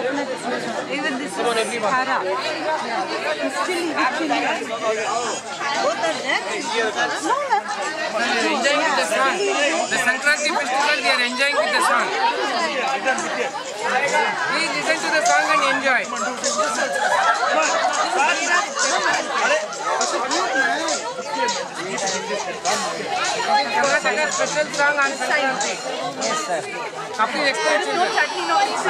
coconut is. Even this is hara. It's chili, it's chili. Both are there? No. They're enjoying with the sun. The Sankranti festival, they are enjoying with the sun. Please listen to the song and enjoy. Karnataka special song on Sankranti. Yes, sir. Kapil explains. No no.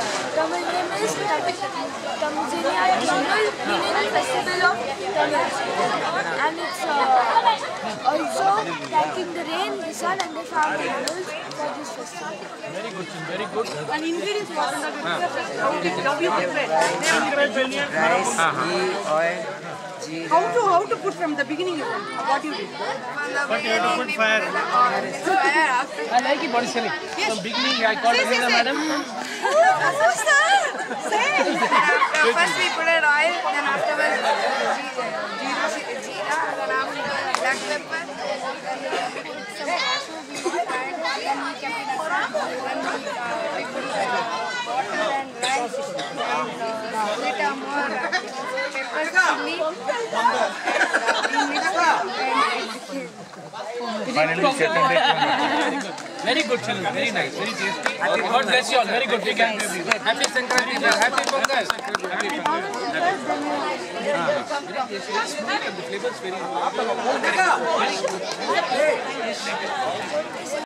Tamil name is Tamzania Tamil, meaning festival of Tamils. And it's uh, also thanking the rain, the sun, and the farm animals for this festival. And ingredients what are the how did how you prepare? Rice, ghee, oil. How to how to put from the beginning you? What you did? But you have to put fire. I like it, Bodhi From beginning, I called Amina madam. First we put it oil, then afterwards jeera, jeera, then black pepper. Then we put some cashew and then we kept it aside. Then we, uh, we put uh, water Finally, set and take Very good, children. Very nice. Very tasty. God bless you all. Very good. We can Happy Sankranti. Happy Pongal. Happy Pongal. Ah. The flavor is very